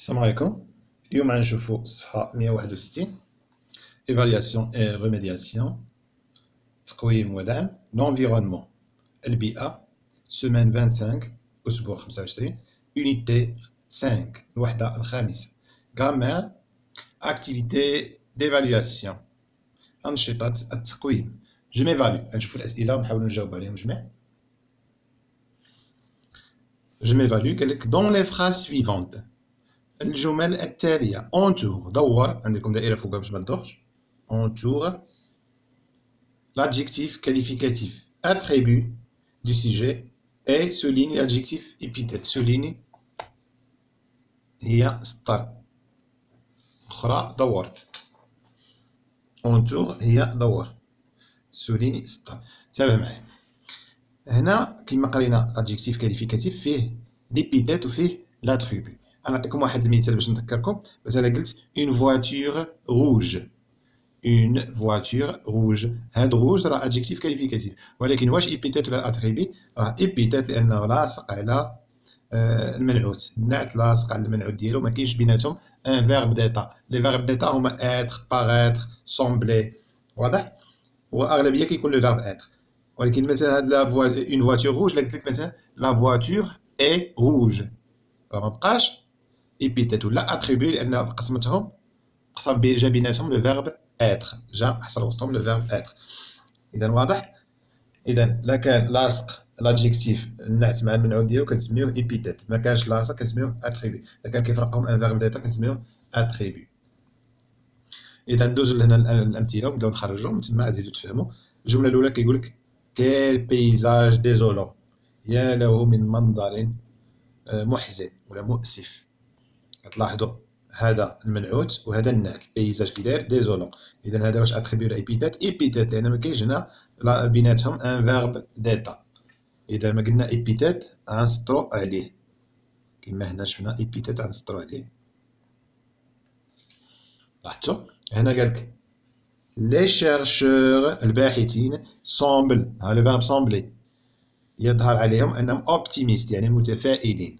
السلام عليكم اليوم غنشوفو صفحة 161 ايفالياسيون اي ريميدياسيون تقويم ودعم لونفيرونمون البيئة سومان 25 أسبوع 25 unité 5 الوحدة الخامسة غرامير اكتيفيتي ديفالياسيون أنشطة التقويم جو ميفالو غنشوفو الأسئلة ونحاولو نجاوب عليهم جميع جو ميفالو قالك دون لي فراز سويفونت الجمل التالية. entoure دور. عندكم دائرة فوقها باش ما entoure l'adjectif qualificatif attribut du sujet et souligne l'adjectif épithète. souligne هي سطر أخرى دور entoure هي دور souligne سطر تابع معايا هنا كيما قرينا ادجيكتيف كاليفيكاتيف فيه ليبيتات وفيه لاتريبي نعطيكم واحد المثال باش نذكركم مثلا قلت اون فواتور روج اون فواتور روج هاد روج راه ادجيكتيف كاليفيكاتيف ولكن واش ايبيتات ولا اتريبي راه ايبيتات لانه لاصق على آه، المنعوت النعت لاصق على المنعوت ديالو ما كاينش بيناتهم ان فيرب ديتا لي فيرب ديتا هما اتر باغيتر سومبلي واضح واغلبيه كيكون لو فيرب اتر ولكن مثلا هاد لا اون فواتور روج قلت لك مثلا لا فواتور اي روج راه ما بقاش épithète ولا attribut لأن قسمتهم قسم جا بيناتهم le verbe être جا حصل وسطهم le verbe être اذا واضح اذا لا كان لاصق l'adjectif النعت مع المنعوت ديالو كنسميوه épithète ما كانش لاصق كنسميوه attribut اذا كان كيفرقهم un verbe d'état كنسميوه attribut اذا ندوزو لهنا الامثله ونبداو نخرجو من تما تزيدو تفهموا الجمله الاولى كيقول لك Quel paysage désolant يا له من منظر محزن ولا مؤسف كتلاحظوا هذا المنعوت وهذا النعت ال paysage كي داير désolant إذا هذا واش attribut ولا épithète لأن ما كاينش هنا بيناتهم un verbe d'état إذا ما قلنا épithète غنسطرو عليه كما هنا شفنا épithète غنسطرو عليه لاحظتوا؟ هنا قالك les chercheurs الباحثين semblent ها le verbe sembler يظهر عليهم أنهم اوبتيميست يعني متفائلين.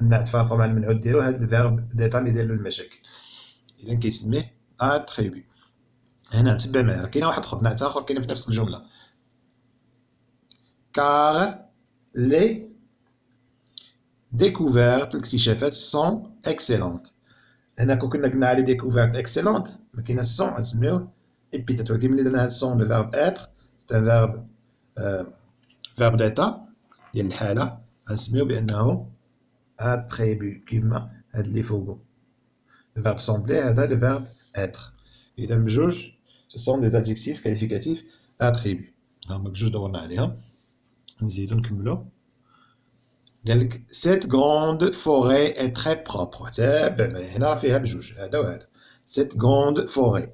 النعت فارقو مع المنعوت ديالو هاد ال verbe d'état اللي داير له المشاكل. اذا كيسميه attribut هنا نتبع معايا كاينة واحد آخر نعت آخر كاينة في نفس الجملة. car les découvertes الاكتشافات sont excellentes هنا كون كنا قلنا على découvertes excellentes ما كايناش sont نسميوه. épithète ولكن ملي درنا هاد sont le verbe être c'est un verbe فيرب ديتا ديال الحالة. غنسميو بأنه attribut كيما هاد اللي فوقو الفيرب سومبلي هذا لو فيرب اتر اذا بجوج سو سون دي ادجيكتيف كاليفيكاتيف اتريبي هما بجوج دورنا عليهم نزيدو نكملو قالك سيت غروند فوري اي تري بروبر تابع معايا هنا راه فيها بجوج هذا وهذا سيت غروند فوري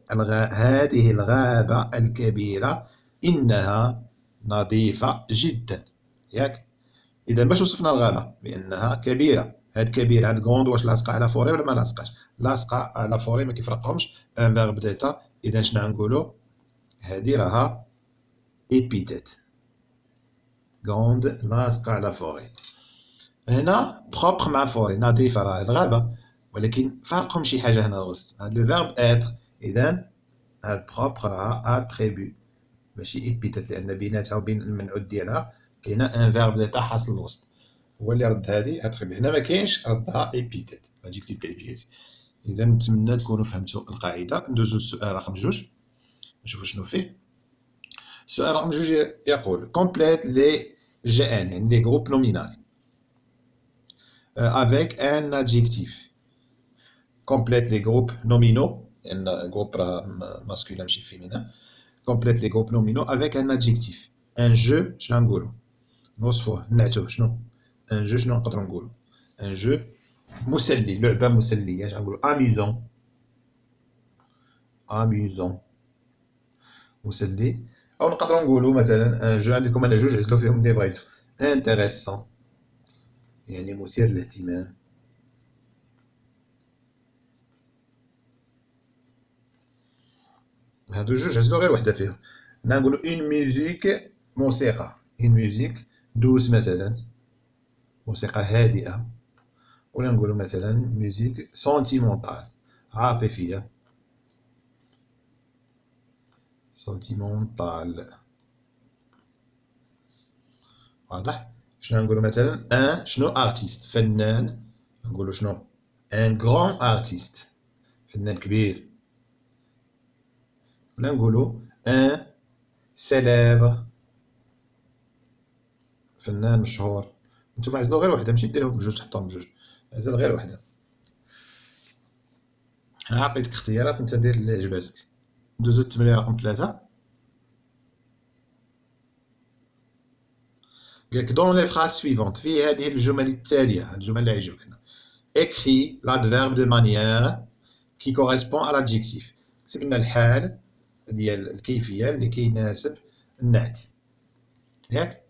هذه الغابة الكبيرة إنها نظيفة جدا ياك إذا باش وصفنا الغابة؟ بأنها كبيرة. هاد كبيرة هاد grande واش لاصقة على forêt ولا ما لاصقاش؟ لاصقة على forêt ما كيفرقهمش. un verbe d'état إذا شنو نقولوا هادي راها épithète grande لاصقة على forêt. هنا propre مع forêt نظيفه راه الغابة ولكن فرقهم شي حاجة هنا وسط هاد le verbe être إذا هاد propre راها attribut ماشي ايبيتيت لأن بيناتها وبين المنعوت ديالها كاينه ان فيرب ديتا حاصل الوسط هو اللي رد هذه اتريبي هنا ما كاينش ردها ايبيتيت ادجيكتيف كاليفيكاتيف اذا نتمنى تكونوا فهمتوا القاعده ندوزو للسؤال رقم جوج نشوفوا شنو فيه السؤال رقم جوج يقول كومبليت لي جي ان يعني لي جروب نومينال افيك ان ادجيكتيف كومبليت لي جروب نومينو لان جروب راه ماسكولين ماشي فيمينا كومبليت لي جروب نومينو افيك ان ادجيكتيف ان جو شنو نقولوا نوصفوه نعتوه شنو ان جو شنو نقدروا نقولوا ان جو مسلي لعبه مسليه اش غنقولوا اميزون اميزون مسلي او نقدروا نقولوا مثلا جو عندكم انا جوج عزلوا فيهم اللي بغيتو انتريسون يعني مثير للاهتمام هادو جوج عزلو غير وحده فيهم نقولوا اون ميوزيك موسيقى اون ميوزيك دوس مثلا موسيقى هادئة. ولا نقولوا مثلا musique sentimentale عاطفية. sentimentale واضح؟ شنو نقولوا مثلا؟ un شنو؟ artiste فنان. نقولوا شنو؟ un grand artiste فنان كبير. ولا نقولوا un célèbre فنان مشهور. نتوما عزلوا غير وحده ماشي ديرهم بجوج تحطهم بجوج. عزل غير وحده. أنا عطيتك اختيارات انت دير اللي عجباتك ندوزو التمرين رقم ثلاثة. قالك dans les phrases suivantes في هذه الجمل التالية. هاد الجمل اللي عجبك هنا. Écrit l'adverbe de manière qui correspond à l'adjectif. كتبنا الحال ديال الكيفية اللي كيناسب النعت. ياك؟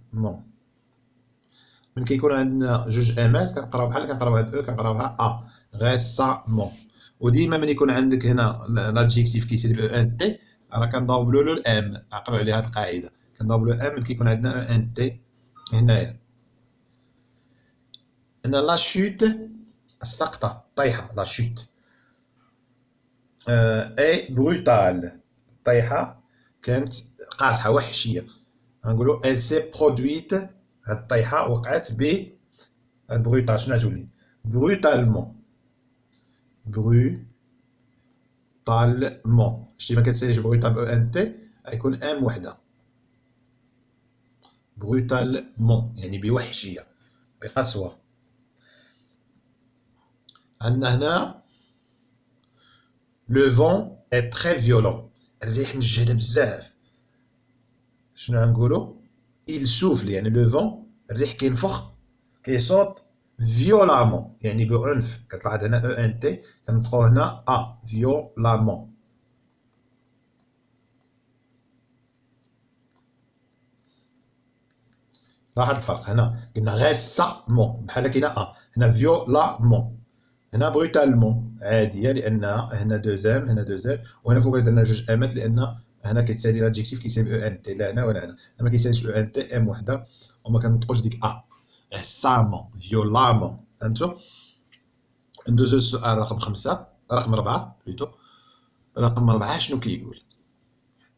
récemment. من كيكون عندنا جوج امات كنقراو بحال كنقراو هاد أو كنقراوها أ récemment وديما من يكون عندك هنا l'adjectif كيسالي ب n t راه كندوبلو له ال m عقلوا على هاد القاعده كندوبلو ال m من كيكون عندنا n t هنايا هنا la chute السقطه الطيحه la chute est brutale الطيحه كانت قاصحه وحشيه غنقولوا ال سي برودويت هاد الطيحه وقعت ب بروتال شنو تولي بروتالمون بروتالمون شتي ما كتساليش بروتال او ان تي غيكون ام وحده بروتالمون يعني بوحشيه بقسوه عندنا هنا لو فون اي تري فيولون الريح مجهده بزاف شنو غنقولو il souffle يعني le vent الريح كينفخ كيصوت violemment يعني بعنف. كطلع هنا e n t كنطقو هنا ا violemment لاحظ الفرق. هنا قلنا récemment بحال كاينة ا هنا violemment هنا brutalement عادية لأن هنا deux m هنا deux m وهنا فوقاش درنا جوج امات لأن هنا كيتسالي l'adjectif كيسالي e n t لا هنا ولا هنا. ما كيساليش e n t m وحدة وما كنطقوش ديك أ récemment violemment فهمتو؟ ندوزو السؤال رقم خمسة. رقم ربعة بليتو رقم ربعة شنو كيقول؟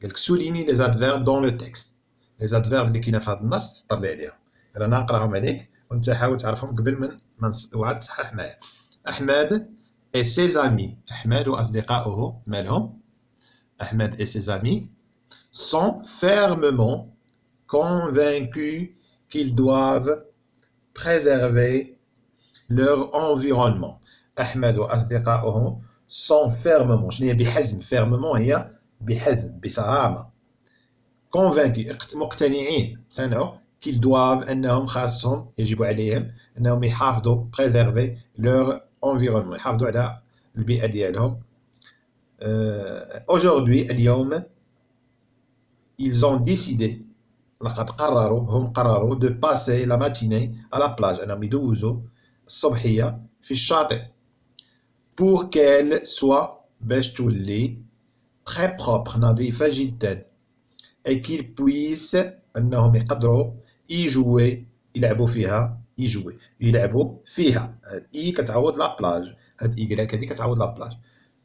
قالك souligner les adverbes dans le texte les adverbes اللي كاينة في هذا النص تطلع عليهم. أنا نقراهم عليك وانت حاول تعرفهم قبل من وعاد تصحح معايا. et ses amis, Ahmed ou أصدقائه مالهم. Ahmed et ses amis sont fermement convaincus qu'ils doivent préserver leur environnement أحمد وأصدقائه sont fermement شنو هي بحزم fermement هي بحزم بصرامة convaincus مقتنعين سنعوا qu'ils doivent أنهم خاصهم يجب عليهم أنهم يحافظوا préserver leur environnement يحافظوا على البيئة ديالهم aujourd'hui اليوم ils ont décidé لقد قرروا هم قرروا de passer la matinée à la plage أنهم يدوزوا الصبحية في الشاطئ pour qu'elle soit باش تولي très propre نظيفة جدا et qu'ils puissent أنهم يقدروا y jouer يلعبوا فيها يجوي يلعبوا فيها هاد اي كتعوض لا بلاج هاد ايكغيك هادي كتعوض لا بلاج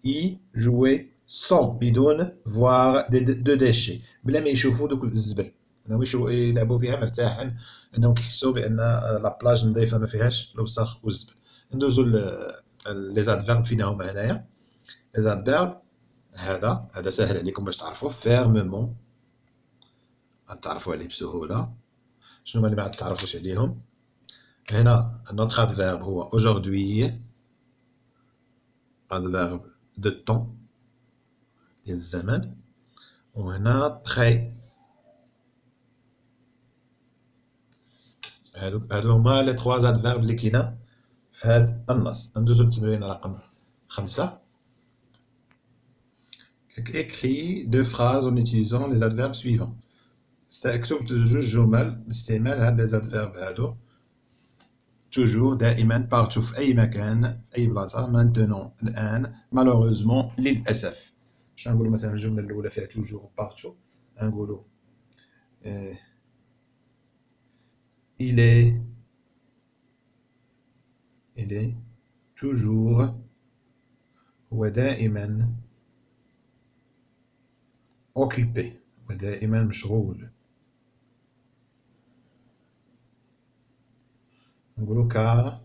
اي جوي سون بدون voir de déchets بلا ما يشوفوا دوك الزبل انهم يلعبوا فيها مرتاحين انهم كيحسوا بان la plage نظيفه ما فيهاش الوسخ والزبل ندوزو لي زادفيرب فينا هما هنايا لي زادفيرب هذا هذا سهل عليكم باش تعرفوه فيرممون غتعرفوا عليه بسهوله شنو اللي ما تعرفوش عليهم هنا نوتر ادفيرب هو اجوردي ادفيرب دو طون ديال الزمان وهنا تخي هادو هادو هما لي تخوا زادفيرب اللي كاينه في هاد النص ندوزو للتمرين رقم خمسة écrit deux phrases en utilisant les adverbes suivants اكتب جوج جمل باستعمال هاد لي زادفيرب هادو توجور دائما بارتو في اي مكان في اي بلاصه مانتونون الان مالوغوزمون للاسف شنو نقولوا مثلا الجمله الاولى فيها توجور بارتو نقولوا il est il est toujours هو دائما occupé ودائما مشغول نقولوا car.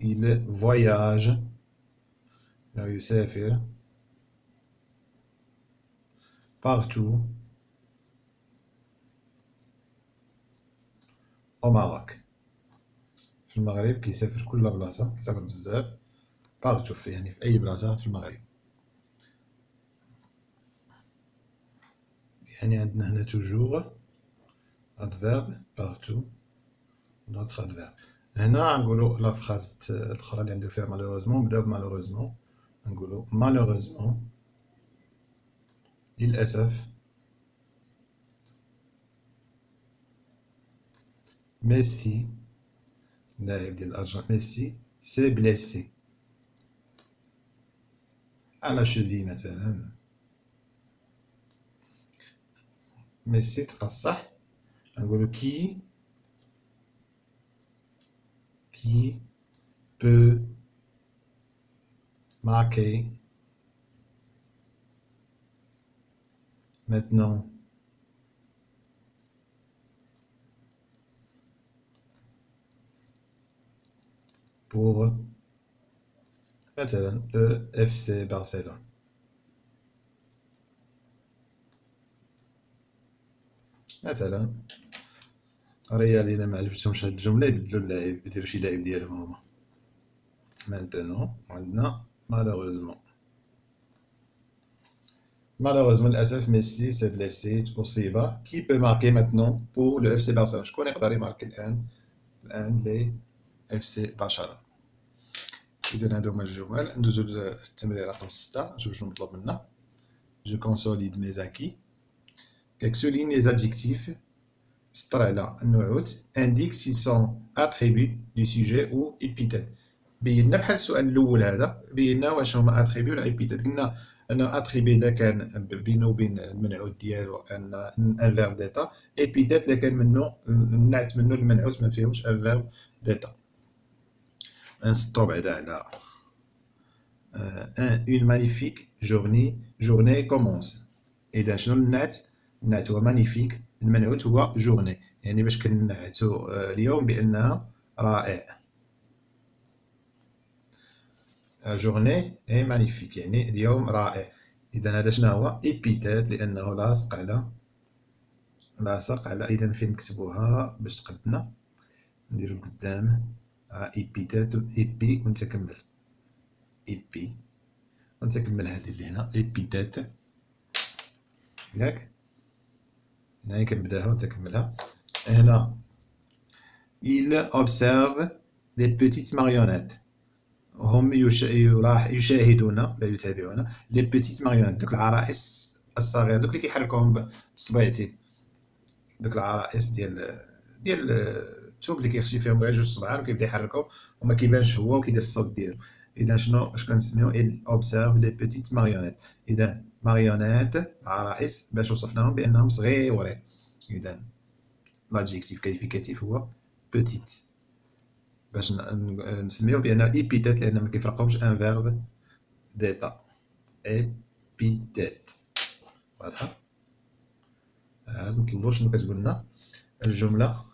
Il voyage. لا يسافر partout. Au Maroc. في المغرب كيسافر كل بلاصة كيسافر بزاف بارتو يعني في أي بلاصة في المغرب يعني عندنا هنا توجور ادفيرب بارتو نوتر ادفيرب هنا نقولو لا فراز الاخرى اللي ندير فيها مالوروزمون نبداو بمالوروزمون نقولو مالوروزمون للأسف ميسي اللاعب ديال الأرجنتين ميسي سي بليسي على شوفي مثلا ميسي تقصح Angolo qui qui peut marquer maintenant pour Barcelone, le FC Barcelone. Barcelone. ريال الا ما عجبتهمش هاد الجمله يبدلو اللاعب يديرو شي لاعب ديالهم هما مانتونو عندنا مالوغوزمون مالوغوزمون للاسف ميسي سي بليسي اصيب كي بو ماركي ماتنون بور لو اف سي برشلونه شكون يقدر يماركي الان الان لي اف سي برشلونه اذا هادو هما الجمل ندوزو للتمرين رقم ستة نشوف شنو مطلوب منا جو كونسوليد مي زاكي كيك سولين لي زادجيكتيف سطر على النعوت انديك سي سون اتريبي دو سوجي او ايبيتيت بينا بحال السؤال الاول هذا بينا واش هما اتريبي ولا ايبيتيت قلنا ان اتريبي الا كان بينه وبين المنعوت ديالو ان ان فيرب ديتا ايبيتيت الا كان منه نعت منه المنعوت ما فيهمش ان فيرب ديتا نسطو بعدا على اون مانيفيك جورني جورني كومونس اذا شنو النعت النعت هو مانيفيك المنعوت هو journée يعني باش كنعتو اليوم بأنها رائع. journée est magnifique يعني اليوم رائع. إذا هذا شنو هو؟ épithète لأنه لاصق على لاصق على إذا فين نكتبوها؟ باش تقدنا نديرو لقدام épithète épi ونتكمل. épi ونتكمل هذه اللي هنا. épithète. ياك؟ هنا كنبداها ونتكملها. هنا il observe les petites marionnettes. هم يشاهدون لا يتابعون les petites marionnettes دوك العرائس الصغيرة دوك اللي كيحركوهم بالصبيعتين دوك العرائس ديال ديال الثوب اللي كيخشي فيهم غير جوج صبعان وكيبدا يحركهم. وما كيبانش هو وكيدير الصوت ديالو. اذا شنو اش كنسميو il observe لي بيتيت ماريونيت اذا ماريونيت عرائس باش وصفناهم بانهم صغيورين اذا لادجيكتيف كاليفيكاتيف هو بيتيت باش نسميو بان ايبيتيت لان ما كيفرقهمش ان فيرب ديتا ايبيتيت واضحه هاد نطلبو شنو كتقول لنا الجمله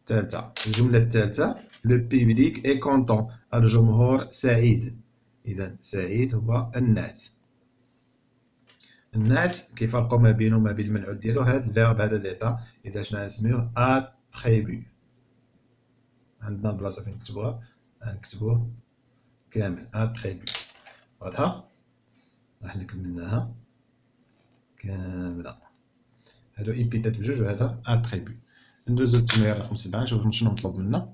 الثالثة الجملة الثالثة لو بيبليك اي كونتون الجمهور سعيد. إذا سعيد هو النعت. النعت كيفرقوا ما بينه وما بين المنعوت ديالو؟ هاد ال verbe هذا d'état إذا شنا نسميوه attribut عندنا بلاصة فين نكتبوها؟ نكتبوه كامل. attribut واضحة؟ راح نكملناها كاملة. هادو épithètes بجوج وهذا attribut ندوزو للتمرين رقم سبعة نشوف شنو مطلوب منا.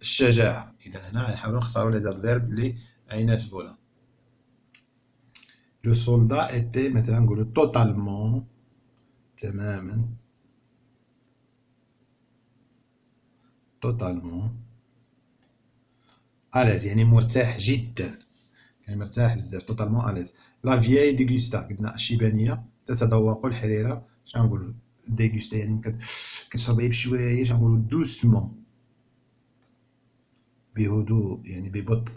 الشجاعة. إذا هنا نحاولو نختارو les adverbes لي يناسبونا le soldat était مثلا نقولو totalement تماما totalement à l'aise يعني مرتاح جدا. يعني مرتاح بزاف totalement à l'aise la vieille dégusta قلنا الشيبانية تتذوق الحريرة. شنو نقولو ديغوستي. يعني كتشربيه بشويش نقولو دوسمون. بهدوء يعني ببطء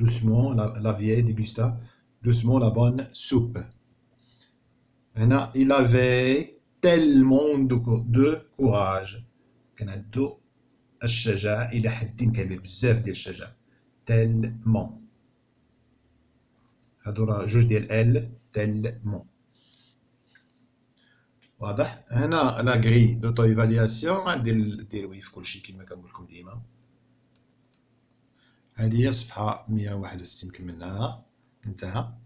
doucement la, la vieille dégusta doucement la bonne soupe هنا il avait tellement de, de courage كان عنده الشجاعة إلى حد كبير بزاف ديال الشجاعة tellement هادو راه جوج ديال ال tellement واضح. هنا la grille d'auto-évaluation غندير دير oui في كلشي كيما كنقول لكم ديما. هذه هي صفحة 161 كملناها. انتهى.